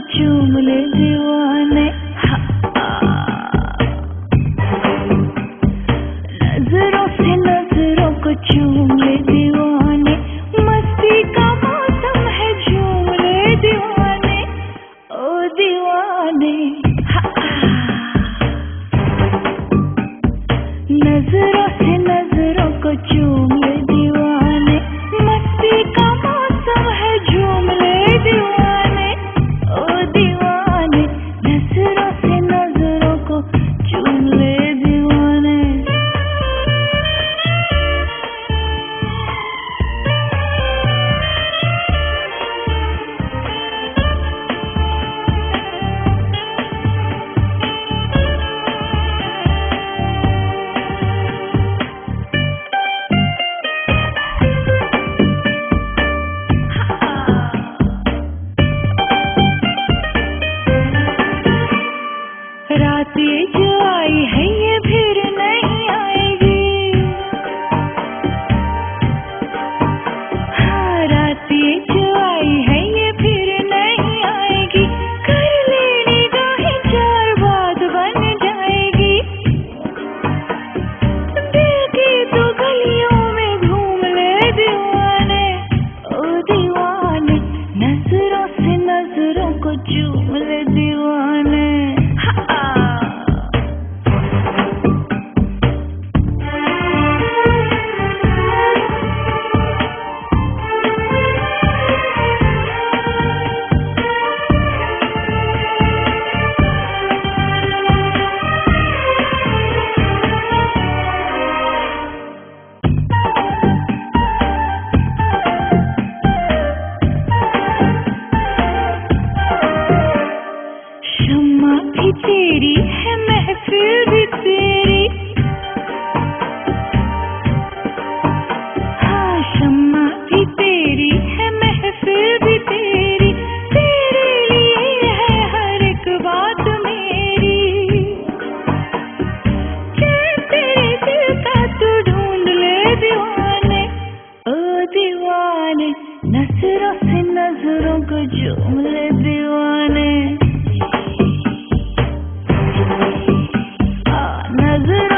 चूम ले दीवाने। नज़रों से नज़रों को चूम ले दीवाने। मस्ती का मौसम है, झूम ले दीवाने। ओ दीवाने। नज़रों से नज़रों को चूम ले तेरी। हाँ शम्मा भी तेरी है महफिल भी तेरी। है हर एक बात मेरी। तेरे ढूंढ ले दीवाने? दीवाने, नज़रों से नज़रों को झूम ले दीवाने। नजर